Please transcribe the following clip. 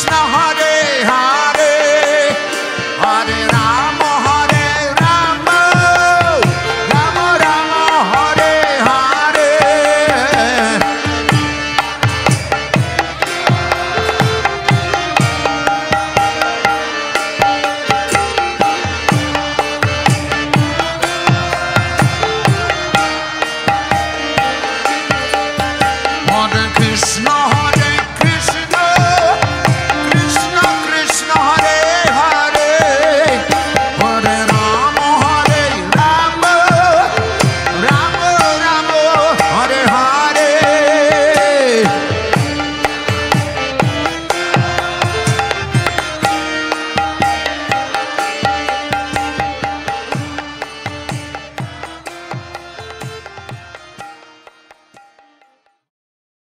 Krishna heart